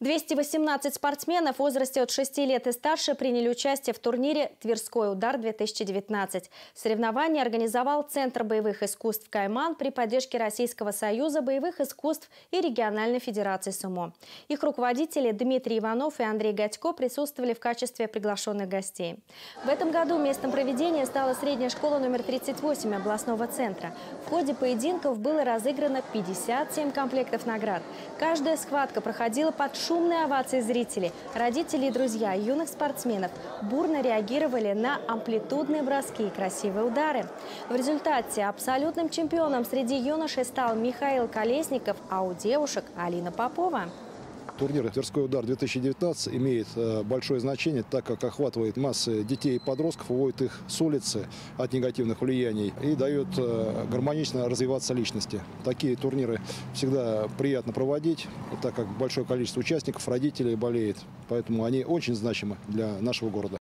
218 спортсменов в возрасте от 6 лет и старше приняли участие в турнире «Тверской удар-2019». Соревнования организовал Центр боевых искусств «Кайман» при поддержке Российского союза боевых искусств и региональной федерации СУМО. Их руководители Дмитрий Иванов и Андрей Гатько присутствовали в качестве приглашенных гостей. В этом году местом проведения стала средняя школа номер 38 областного центра. В ходе поединков было разыграно 57 комплектов наград. Каждая схватка проходила под шумные овации зрителей. Родители и друзья юных спортсменов бурно реагировали на амплитудные броски и красивые удары. В результате абсолютным чемпионом среди юношей стал Михаил Колесников, а у девушек Алина Попова. Турнир «Тверской удар-2019» имеет э, большое значение, так как охватывает массы детей и подростков, уводит их с улицы от негативных влияний и дает э, гармонично развиваться личности. Такие турниры всегда приятно проводить, так как большое количество участников, родителей болеет, поэтому они очень значимы для нашего города.